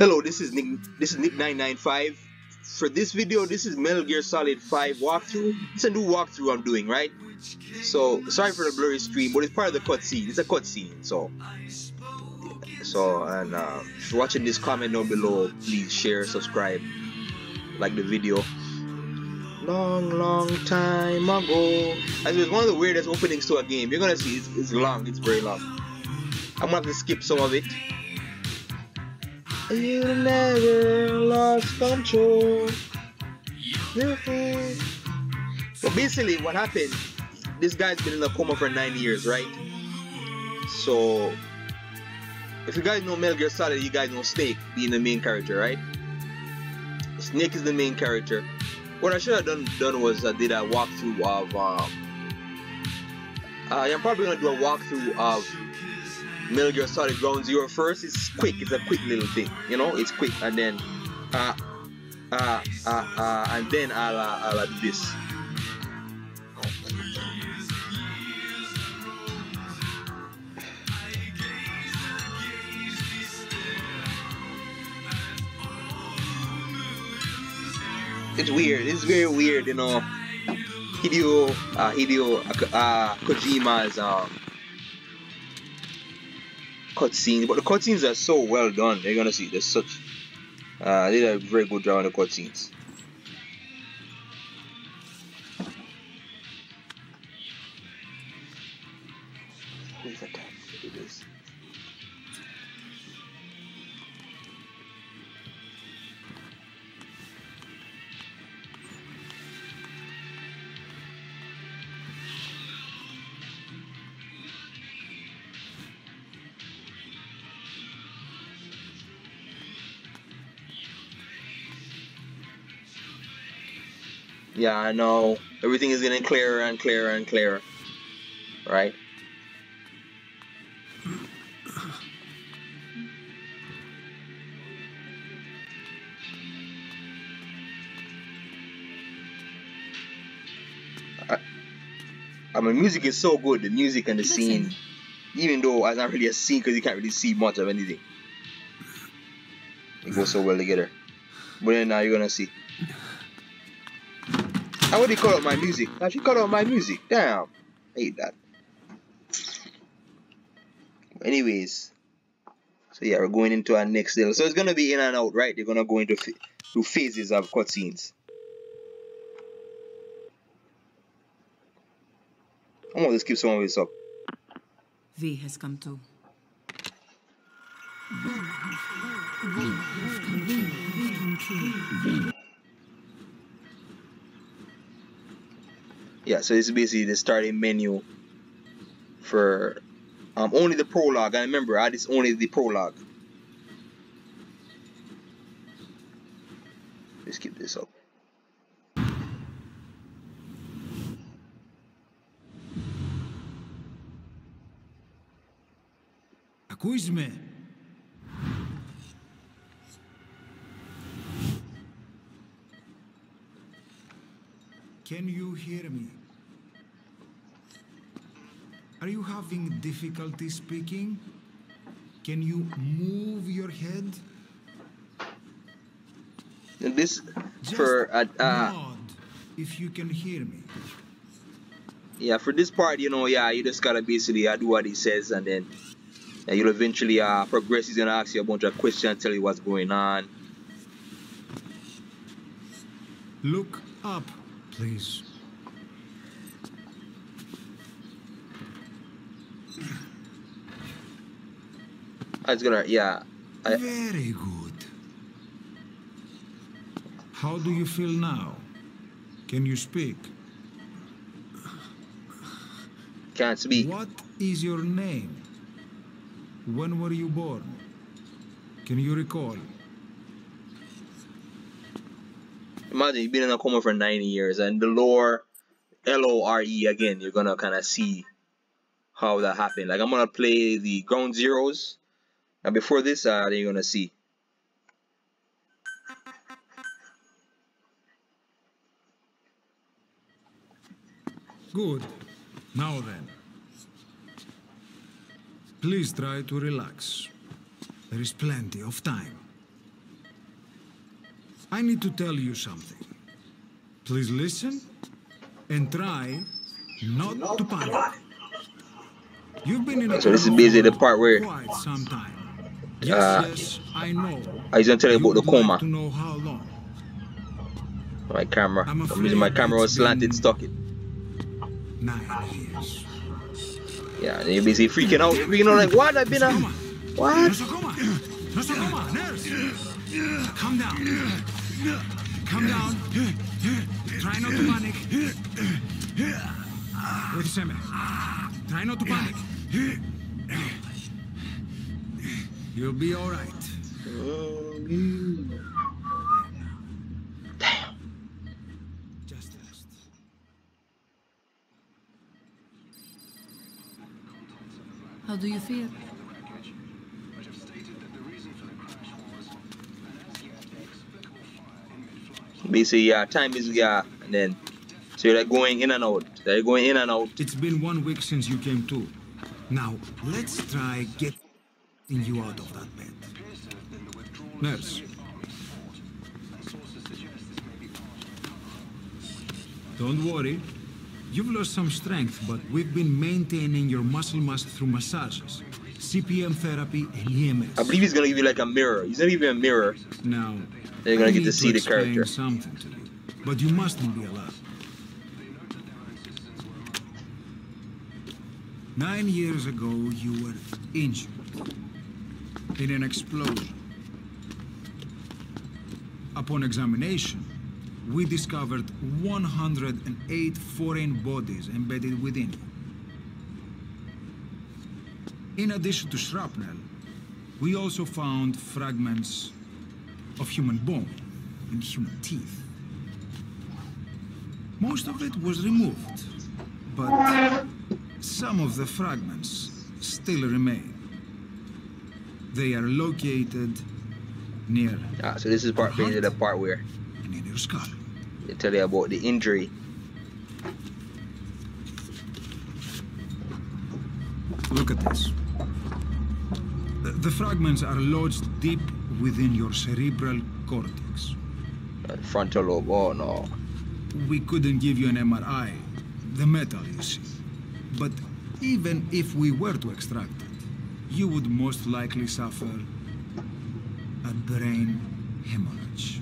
Hello, this is Nick. This is Nick995. For this video, this is Metal Gear Solid 5 walkthrough. It's a new walkthrough I'm doing, right? So sorry for the blurry screen, but it's part of the cutscene. It's a cutscene, so so and uh, if you're watching this, comment down below. Please share, subscribe, like the video. Long, long time ago. As it was one of the weirdest openings to a game. You're gonna see it's, it's long. It's very long. I'm gonna have to skip some of it. You never lost control. But basically, what happened? This guy's been in a coma for nine years, right? So, if you guys know Metal Gear Solid, you guys know Snake being the main character, right? Snake is the main character. What I should have done done was I did a walkthrough of. Um, uh, I'm probably gonna do a walkthrough of Metal Gear Solid Ground Zero first. It's quick. It's a quick little thing. You know, it's quick, and then, uh, uh, uh, uh and then I'll, uh, I'll do this. It's weird. It's very weird, you know. Hideo, uh, Hideo uh, Kojima's um, cutscenes, but the cutscenes are so well done. You're gonna see there's such uh, they did a very good job on the cutscenes. Yeah, I know. Everything is getting clearer and clearer and clearer. Right? I, I mean, music is so good. The music and the Listen. scene, even though it's not really a scene because you can't really see much of anything. It goes so well together. But then now you're gonna see. I already cut out my music. I should cut out my music. Damn. I hate that. Anyways. So yeah, we're going into our next level. So it's gonna be in and out, right? They're gonna go into ph- through phases of cutscenes. I'm gonna just keep some of this up. V has come to. yeah so it's basically the starting menu for um, only the prologue I remember I just only the prologue let's keep this up Акузьме. Can you hear me? Are you having difficulty speaking? Can you move your head? And this Just for uh, uh if you can hear me. yeah for this part, you know, yeah, you just gotta basically uh, do what he says, and then you'll eventually uh progress. He's gonna ask you a bunch of questions, tell you what's going on. Look up, please. I was gonna yeah. I, Very good. How do you feel now? Can you speak? can't speak. What is your name? When were you born? Can you recall? Imagine you've been in a coma for 90 years, and the lore, L O R E again. You're gonna kind of see how that happened. Like I'm gonna play the Ground Zeroes, and before this, uh, you're gonna see. Good. Now then. Please try to relax. There is plenty of time. I need to tell you something. Please listen and try not to panic. You've been in a So this is basically the part where- quite some time. Yes, Uh, yes, I know. I was gonna tell you about the like coma. to long. My camera. I'm I'm using my camera was slanted, stuck it. Nine years. Yeah, and you're basically freaking out. Freaking out like, what? I've been a. What? Nosocoma! Nosocoma! Nurse! Calm down. Calm down. Try not to panic. Wait a second. Try not to panic. You'll be all right. Damn. Just rest. How do you feel? Basically, yeah, time is yeah, and then so you're like going in and out. They're going in and out. It's been one week since you came to. Now, let's try you out of that bed. Nurse. Don't worry. You've lost some strength, but we've been maintaining your muscle mass through massages, CPM therapy, and EMS. I believe he's gonna give you like a mirror. He's gonna give you a mirror. Now, They're gonna I get to see the character. something to you, but you mustn't be alarmed. Nine years ago, you were injured in an explosion. Upon examination, we discovered 108 foreign bodies embedded within. In addition to shrapnel, we also found fragments of human bone and human teeth. Most of it was removed, but some of the fragments still remain. They are located near Ah, so this is part basically the part where and in your skull. they tell you about the injury. Look at this. The, the fragments are lodged deep within your cerebral cortex. uh, Frontal lobe. Oh no. We couldn't give you an MRI, the metal, you see. But even if we were to extract it, you would most likely suffer a brain hemorrhage.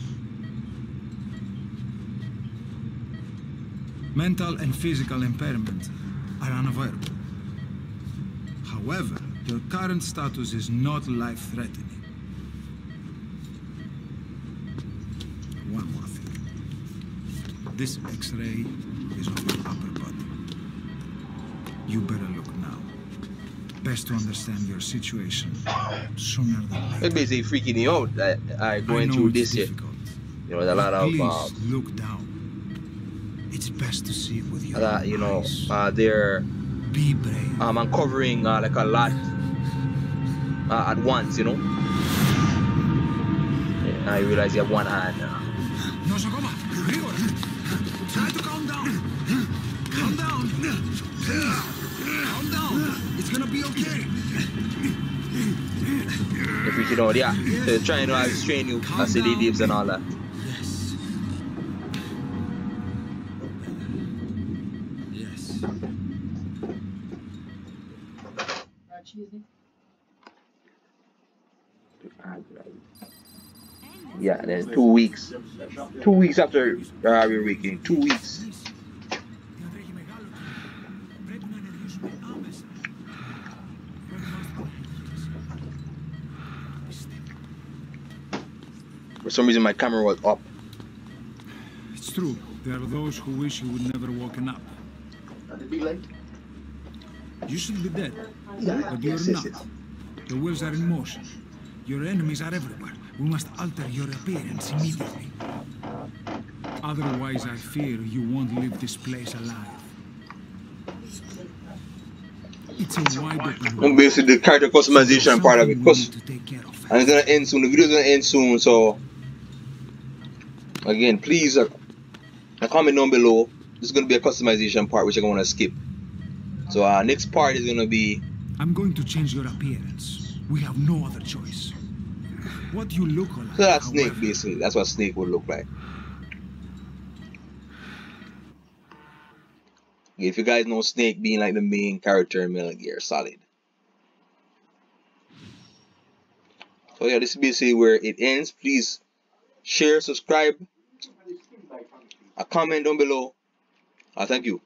Mental and physical impairment are unavoidable. However, your current status is not life-threatening. One more thing. This X-ray is of your upper body. You better. Best to understand your situation sooner than It's later. basically freaking you out that I I going know through it's this here. difficult. You know, there's a lot of uh, look down. It's best to see it with your lot, you know, uh, they're Be brave. um uncovering uh, like a lot uh, at once, you know. Yeah, I realize you have one hand. Be okay. If we should know, yeah. So they're trying to uh, strain you, uh, sedatives and all that. Yes. Yes. Yeah, then two weeks. Two weeks after uh, we're waking. Two weeks. For some reason, my camera was up. It's true. There are those who wish you would never woken up. You should be dead. but you're not. The wheels are in motion. Your enemies are everywhere. We must alter your appearance immediately. Otherwise, I fear you won't leave this place alive. It's a wide open And basically, the character customization part of it. Something we Cause, need to take care of and it's gonna end soon. The video's gonna end soon. So, again, please uh, comment down below. This is gonna be a customization part which I'm gonna skip. So, uh, next part is gonna be I'm going to change your appearance. We have no other choice. What you look like. So that's Snake however, basically. That's what Snake would look like. If you guys know Snake being like the main character in Metal Gear Solid. So yeah, this is basically where it ends. Please share, subscribe, a comment down below. Uh, thank you.